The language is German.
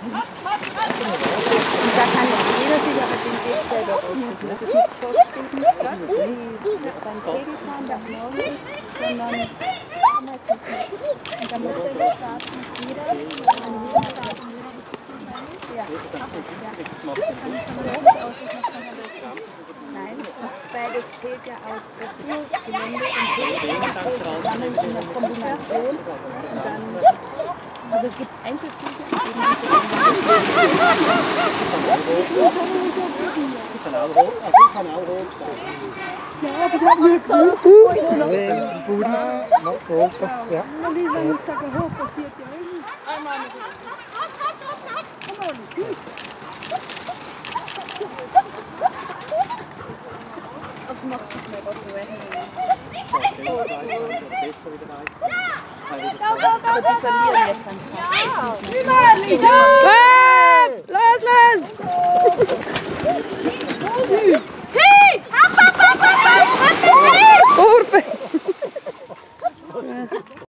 Da kann ja jeder sich aber den Weg selber aussuchen. Das ist nicht vorgeschrieben, wie beim Kegelfahren das morgen ist, sondern. Und da muss er jetzt warten, jeder, an jeder Seite, jeder ja. ja. Nein, weil das zählt ja auch das Gelände und Hilfe zusammen in der Kombination. Also es gibt Einzelzüge. Of macht ik mij was doen? 高高高高高！呀，你们，